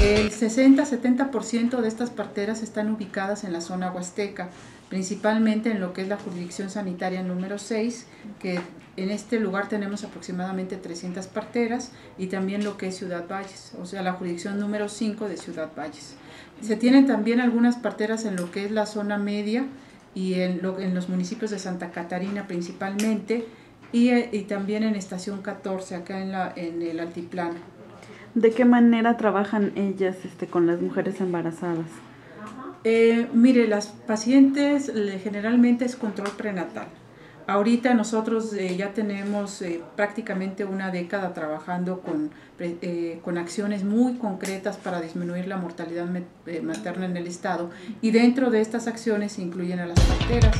El 60-70% de estas parteras están ubicadas en la zona huasteca, principalmente en lo que es la jurisdicción sanitaria número 6, que en este lugar tenemos aproximadamente 300 parteras, y también lo que es Ciudad Valles, o sea, la jurisdicción número 5 de Ciudad Valles. Se tienen también algunas parteras en lo que es la zona media y en, en los municipios de Santa Catarina principalmente, y, y también en Estación 14, acá en, la, en el altiplano. ¿De qué manera trabajan ellas este, con las mujeres embarazadas? Eh, mire, las pacientes generalmente es control prenatal. Ahorita nosotros eh, ya tenemos eh, prácticamente una década trabajando con, con acciones muy concretas para disminuir la mortalidad materna en el estado y dentro de estas acciones se incluyen a las parteras.